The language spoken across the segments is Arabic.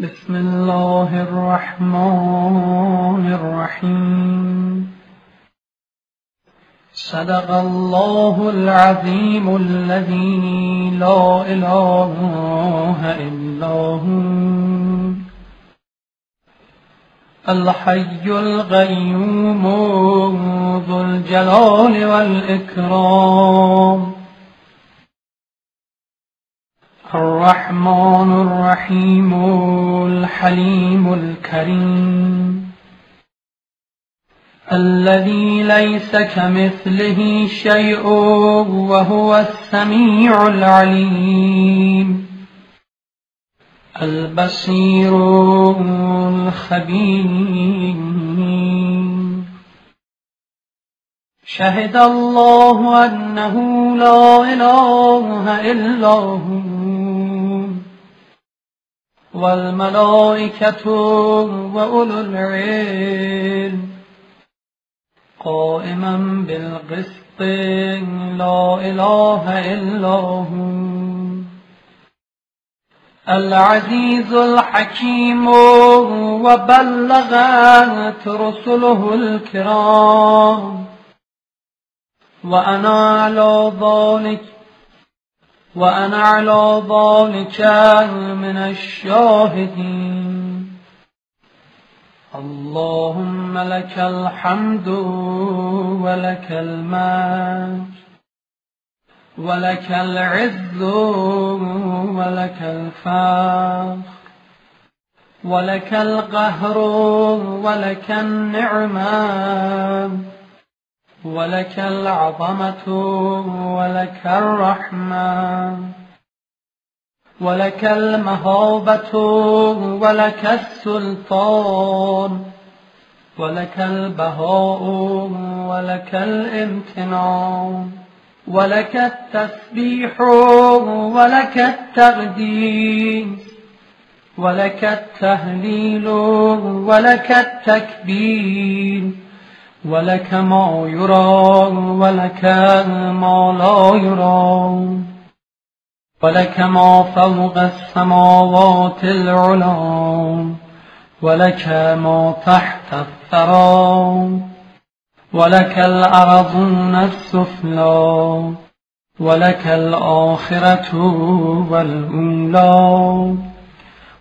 بسم الله الرحمن الرحيم. صدق الله العظيم الذي لا إله إلا هو. الحي القيوم ذو الجلال والإكرام. الرحمن الرحيم الحليم الكريم. الذي ليس كمثله شيء وهو السميع العليم. البصير الخبير. شهد الله أنه لا إله إلا هو. والملائكة وأولو العلم. قائما بالقسط لا إله إلا هو. العزيز الحكيم وبلغت رسله الكرام. وأنا على ذلك وأنا على ذلك من الشاهدين. اللهم لك الحمد ولك المجد ولك العز ولك الفخر ولك القهر ولك النعمة ولك العظمة ولك الرحمة ولك المهابة ولك السلطان ولك البهاء ولك الامتنان ولك التسبيح ولك التقديس ولك التهليل ولك التكبير ولك ما يرى ولك ما لا يرى. ولك ما فوق السماوات العلى ولك ما تحت الثرى. ولك الأرضون السفلى. ولك الآخرة والأولى.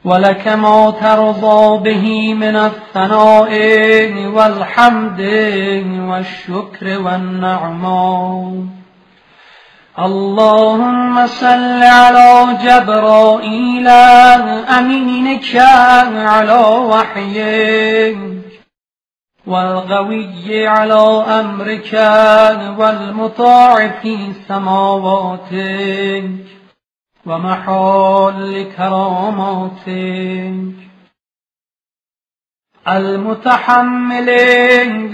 ولك ما ترضى به من الثناء والحمد والشكر والنعماء اللهم صل على جبرائيل أمينك على وحيك والغوي على أمرك والمطاع في سماواتك ومحال كراماتك المتحمل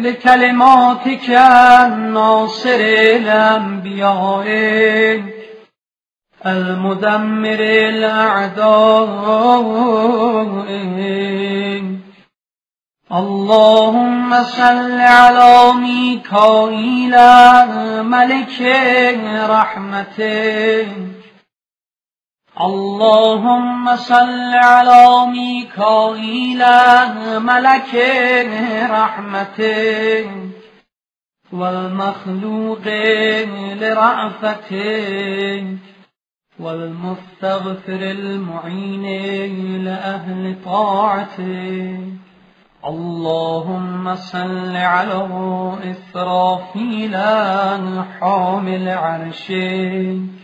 لكلماتك الناصر الأنبياء المدمر الأعداء اللهم صل على ميكائيل ملك رحمتك اللهم صل على ميكائيل ملك رحمتك والمخلوق لرأفتك والمستغفر المعين لأهل طاعتك اللهم صل على إسرافيل حامل عرشك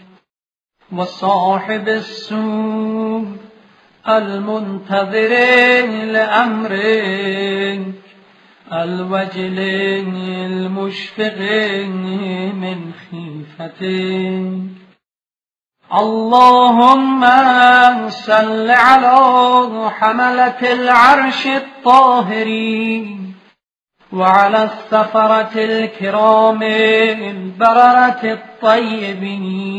وصاحب السوء المنتظر لأمرك الوجل المشفق من خيفتك اللهم صل على حملة العرش الطاهرين وعلى السفرة الكرام البررة الطيبين.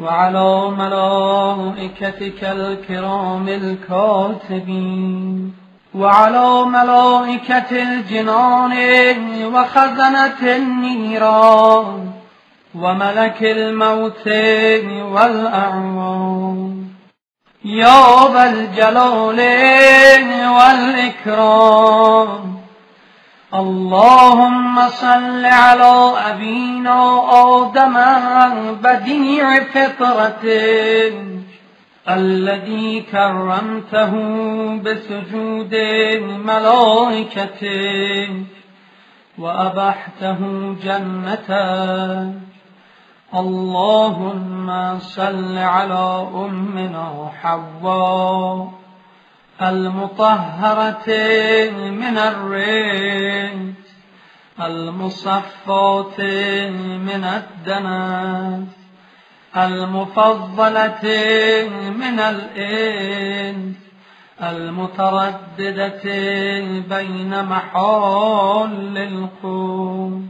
وعلى ملائكتك الكرام الكاتبين وعلى ملائكة الجنان وخزنة النيران وملك الموت والأعوام يا ذا الجلال والإكرام. اللهم صل على أبينا آدم بديع فطرة الذي كرمته بسجود ملائكته وأبحته جنة اللهم صل على أمنا حواء. المطهرة من الريت المصفات من الدنس المفضلة من الإنس المترددة بين محال القوم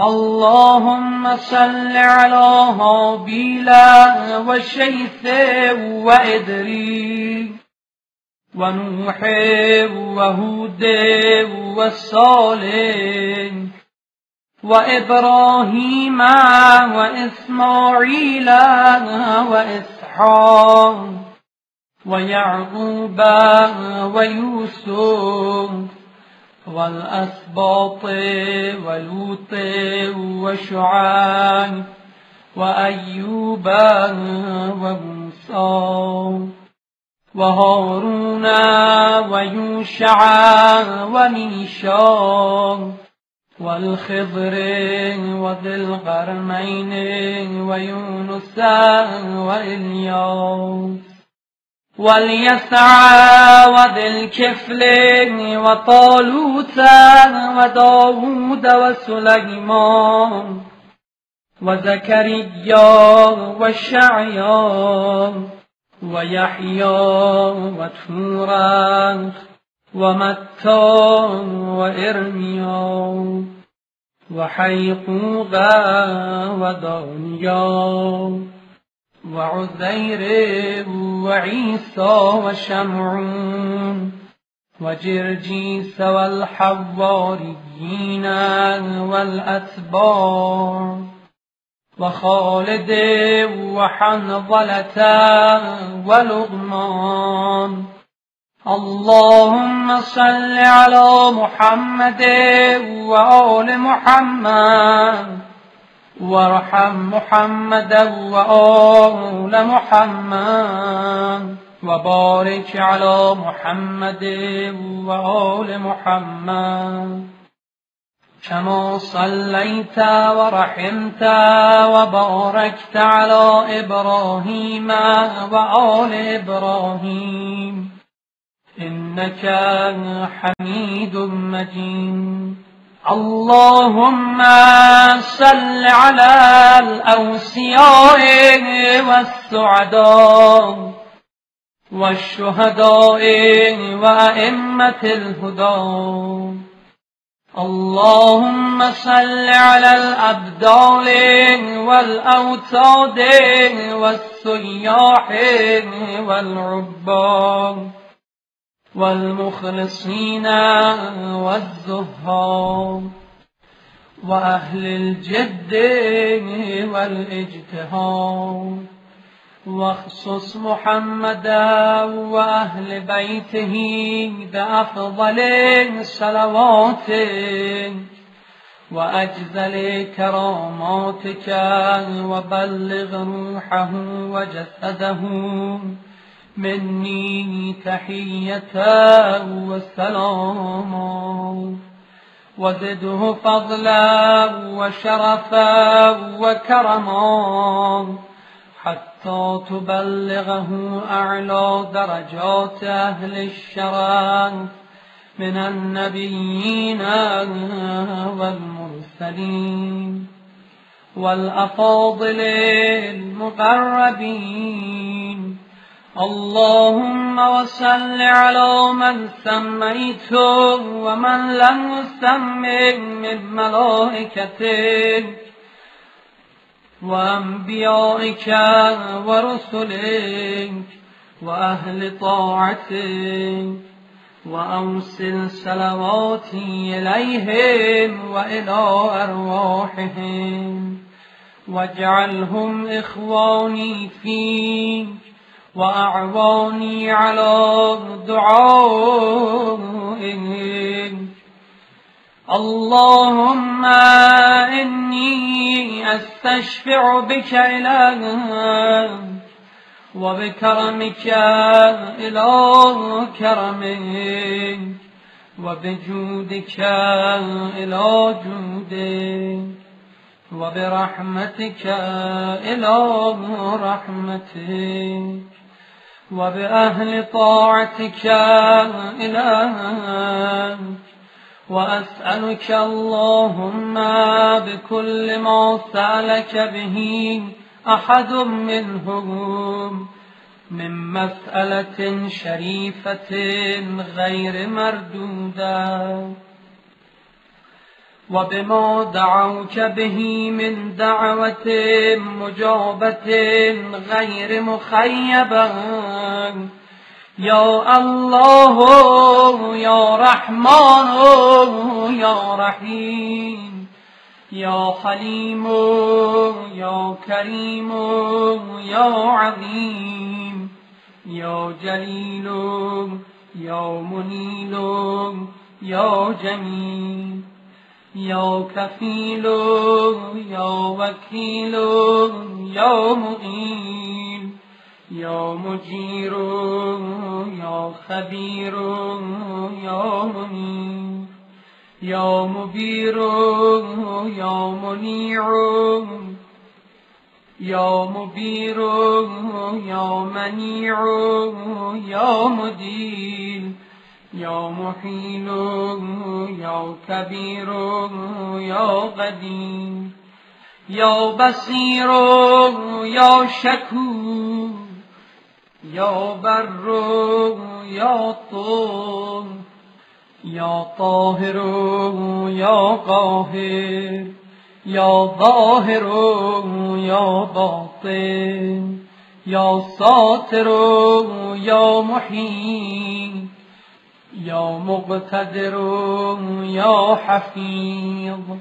اللهم صل على هابيلا وشيث وإدريس. ونوح وهود والصالح وإبراهيم وإسماعيل وإسحاق ويعقوب ويوسف والأسباط ولوط وشعان وأيوب وموسى وهارون ويوشع وميشا والخضر وذي القرنين ويونس وإلياس واليسع وذي الكفل وطالوت وداود وسليمان وزكريا والشعيان ويحيى وتورا ومتى وإرميا وحيقوغا ودانيا وعزير وعيسى وشمعون وجرجيس والحواريين والأتباع وخالد وحنظلة ولغمان اللهم صل على محمد وآل محمد. وارحم محمدا وآل محمد. وبارك على محمد وآل محمد. كما صليت ورحمت وباركت على إبراهيم وآل إبراهيم إنك حميد مجيد اللهم صل على الأوسياء والسعداء والشهداء وأئمة الهدى اللهم صل على الأبدال والأوتاد والسياح والعباد والمخلصين والزهاد وأهل الجد والإجتهاد واخصص محمدا وأهل بيته بأفضل الصلوات وأجزل كراماتك وبلغ روحه وجسده. مني تحية وسلاما وزده فضلا وشرفا وكرما. حتى تبلغه أعلى درجات أهل الشرف من النبيين والمرسلين والأفاضل المقربين. اللهم وصل على من سميت ومن لم يسمي من ملائكتك وأنبيائك ورسلك وأهل طاعتك وأوصل صلواتي إليهم وإلى أرواحهم واجعلهم إخواني فيك وأعواني على دعائهم اللهم إني أستشفع بك إلهك وبكرمك إلى كرمك وبجودك إلى جودك وبرحمتك إلى رحمتك وبأهل طاعتك إلهك وأسألك اللهم بكل ما سألك به أحد منهم من مسألة شريفة غير مردودة وبما دعوك به من دعوة مجابة غير مخيبة يا الله يا رحمن يا رحيم يا حليم يا كريم يا عظيم يا جليل يا منيل يا جميل يا كفيل يا وكيل يا مغيل یا مجیر و یا خبیر و یا منیر یا مبیر یا منیع یا مبیر یا منیع یا مدیر یا محیل یا کبیر و یا قدیم، یا بصیر و یا شکور یا بر یا تو یا طاهر یا قاهر یا ظاهر یا باطن یا ساتر یا محیط یا مقتدر یا حفیظ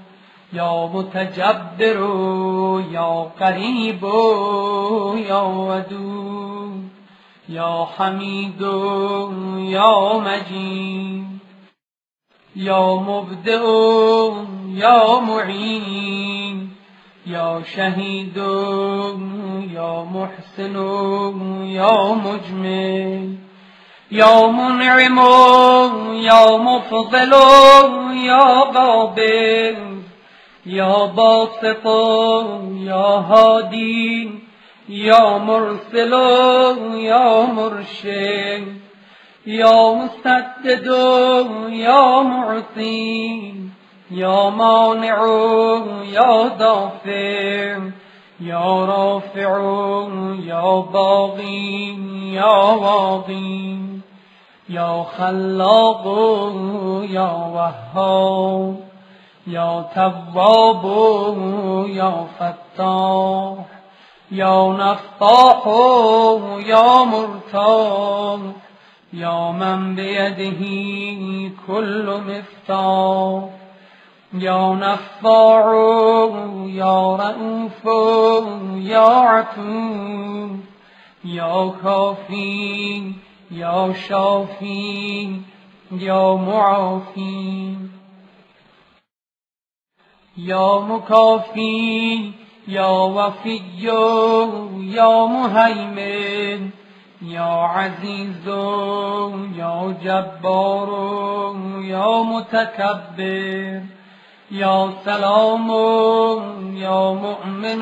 یا متجبر یا قریب یا ودود. یا حمید و یا مجید یا مبدع و یا معین یا شهید و یا محسن و یا مجمل یا منعم و یا مفضل و یا قابل یا باسط و یا هادی یا مرسل یا مرشد یا مسدد یا معطی یا مانع یا دافع یا رافع یا باقی یا واقی یا خلاق یا وهاب یا تواب یا فتاح. يا نفاح يا مرتاح يا من بيده كل مفتاح. يا نفاع يا رؤوف يا عتوب يا كافي يا شافي يا معافي. يا مكافي يا وفي يا مهيمن يا عزيز يا جبار يا متكبر يا سلام يا مؤمن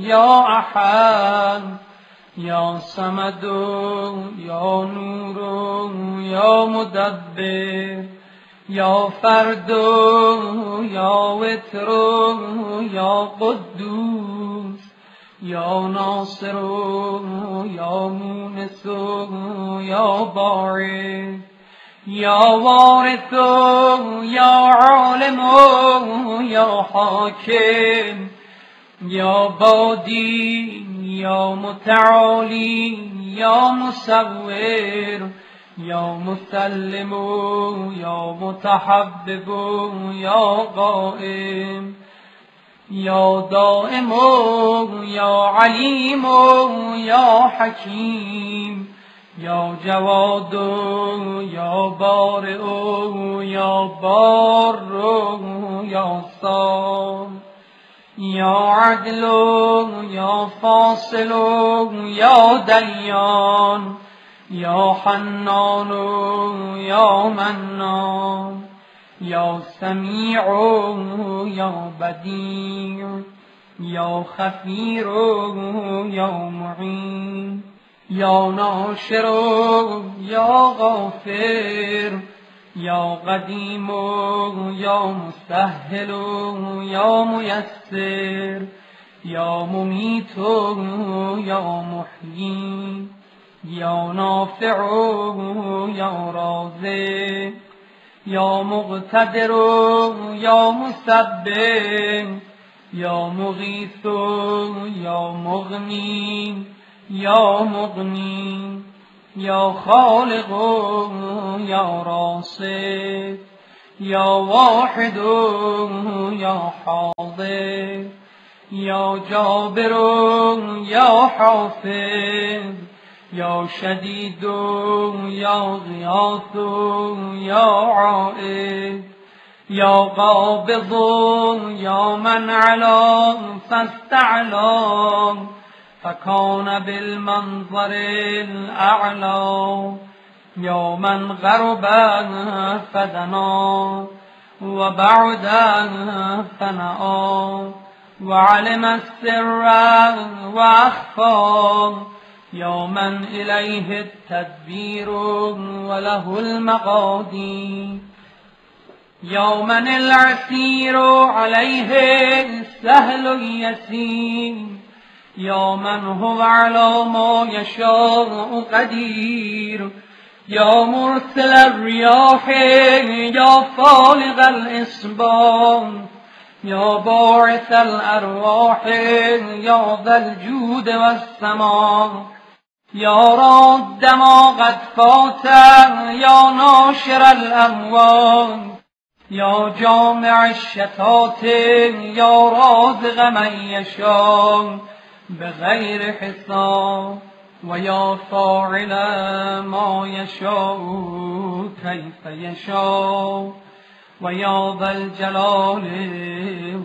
يا أحد يا صمد يا نور يا مدبر يا فرد يا وتر يا قدوس یا ناصر یا مونس یا باعث یا وارث یا عالم یا حاکم یا بادی یا متعالی یا مصور یا مسلم یا متحبب یا قائم. یا دائم یا علیم یا حکیم یا جواد یا بارع یا بار یا سام یا عدل یا فاصل یا دیان یا حنان یا منان. یا سمیع یا بدیع یا خفیر یا معین یا ناشر یا غافر یا قدیم یا مستحل یا میسر یا ممیت یا محیی یا نافع یا رازق یا مقتدر یا مسبب یا مغیث یا مغنی یا مغنی یا خالق و یا راسد یا واحد و یا حاضر یا جابر یا حافظ. يا شديد يا غياث يا عائد يا قابض يا من علا فاستعلى فكان بالمنظر الأعلى. يوما غربا فدنا وبعدا فنأى. وعلم السر وأخفى. یا من الیه تدبیر و له المقادی، یا من العسیر علیه سهل یسیر یا من هو علی ما یشاء قدیر یا مرسل الریاح یا فالق الاسبان یا باعث الارواح یا ذا الجود والسماء. يا رد ما قد فات يا ناشر الأموال. يا جامع الشتات يا رازق من يشاء. بغير حساب ويا فاعل ما يشاء كيف يشاء. ويا ذا الجلال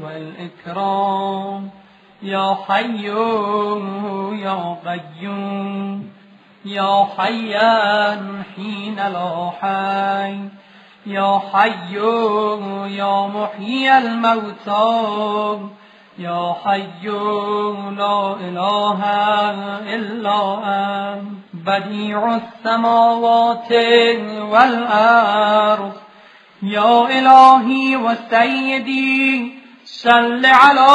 والإكرام. يا حي يا قيوم يا حيا حين لا حي يا حي يا محيي الموتى يا حي لا إله إلا أنت بديع السماوات والأرض يا إلهي وسيدي صل على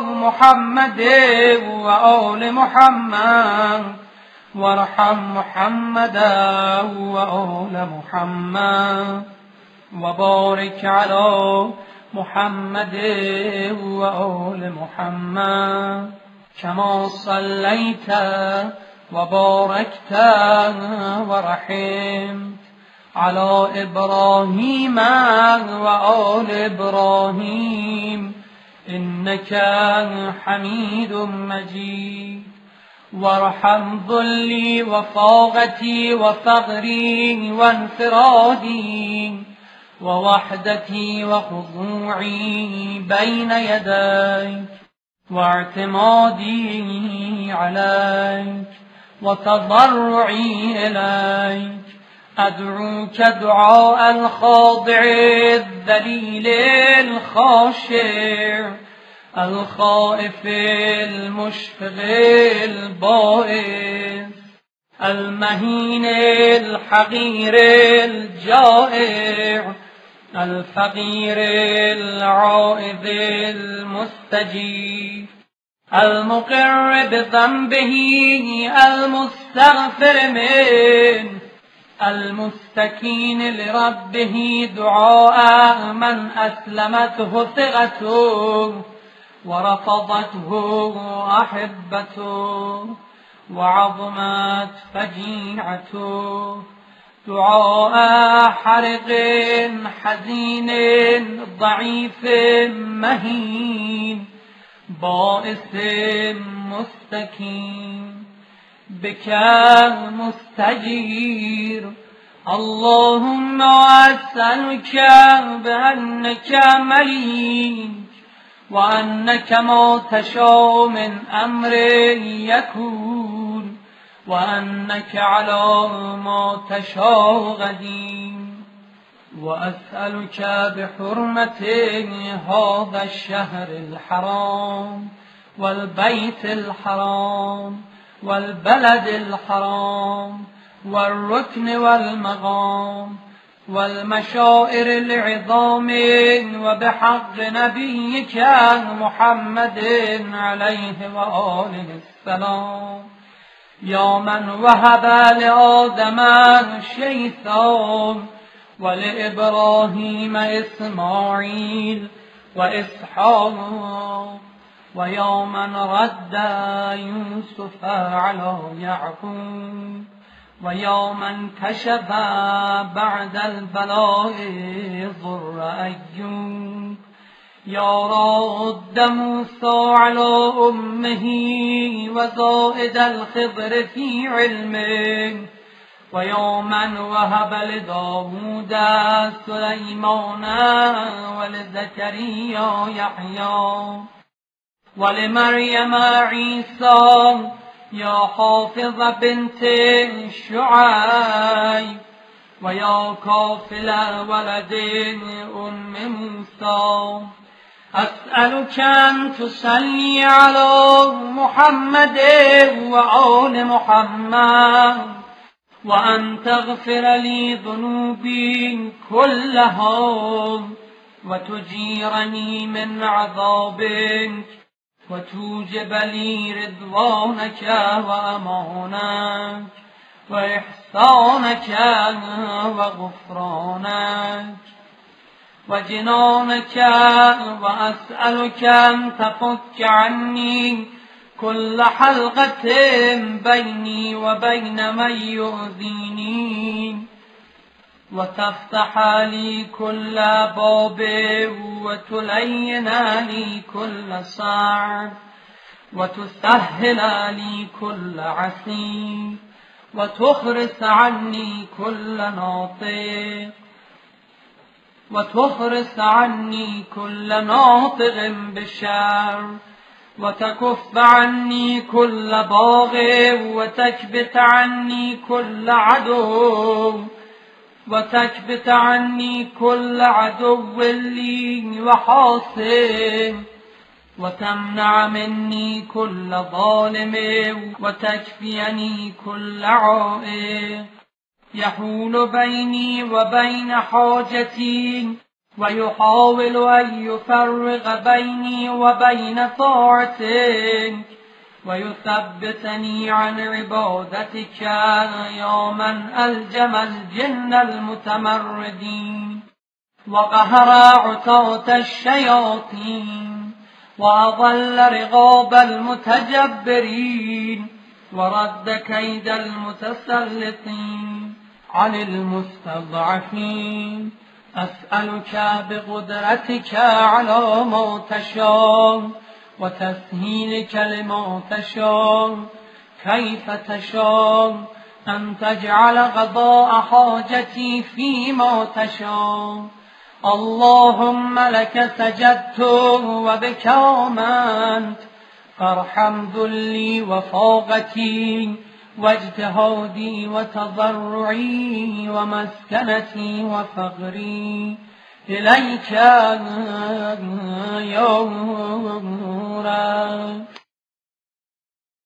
محمد وآل محمد. وارحم محمدا وآل محمد. وبارك على محمد وآل محمد. كما صليت وباركت ورحمت. على إبراهيم وآل إبراهيم إنك حميد مجيد. وارحم ظلي وفاغتي وفغري وانفرادي ووحدتي وخضوعي بين يديك واعتمادي عليك وتضرعي إليك. أدعوك دعاء الخاضع الذليل الخاشع الخائف المشفق البائس المهين الحقير الجائع الفقير العائذ المستجيب المقر بذنبه المستغفر منه. المستكين لربه دعاء من أسلمته ثقته ورفضته أحبته وعظمت فجيعته. دعاء حرق حزين ضعيف مهين باعث مستقيم بك مستجير اللهم أسألك بأنك مليك وأنك ما تشاء من أمر يكون وأنك على ما تشاء قديم وأسألك بحرمة هذا الشهر الحرام والبيت الحرام والبلد الحرام والركن والمقام والمشائر العظام وبحق نبيك محمد عليه وآله السلام. يا من وهب لآدم الشيطان ولإبراهيم إسماعيل وإسحاق ويا من رد يوسف على يعقوب ويوما كشف بعد البلاء ضر أيوب يا رد موسى على أمه وزائد الخضر في علمه ويوما وهب لداود سليمان ولزكريا يحيى ولمريم عيسى يا حافظ بنت شعيب ويا كافل ولد أم موسى. أسألك أن تصلي على محمد وآل محمد وأن تغفر لي ذنوبي كلها وتجيرني من عذابك وتوجب لي رضوانك وأمانك وإحسانك وغفرانك وجنانك وأسألك أن تفك عني كل حلقة بيني وبين من يؤذيني وتفتح لي كل باب وتلين لي كل صعب وتسهل لي كل عسير وتخرس عني كل ناطق وتخرس عني كل ناطق بالشر وتكف عني كل باغ وتكبت عني كل عدو وتكبت عني كل عدو لي وحاصم وتمنع مني كل ظالم وتكفيني كل عائق يحول بيني وبين حاجتي ويحاول أن يفرغ بيني وبين طاعتك ويثبتني عن عبادتك يا من ألجم الجن المتمردين وقهر عتاة الشياطين وأضل رغاب المتجبرين ورد كيد المتسلطين عن المستضعفين. أسألك بقدرتك على ما تشاء. وتسهيل كلمات تشاء كيف تشاء أن تجعل قضاء حاجتي فيما تشاء. اللهم لك سجدت وبك آمنت. فارحم ذلي وفاقتي واجتهادي وتضرعي ومسكنتي وفقري. إليك يا رب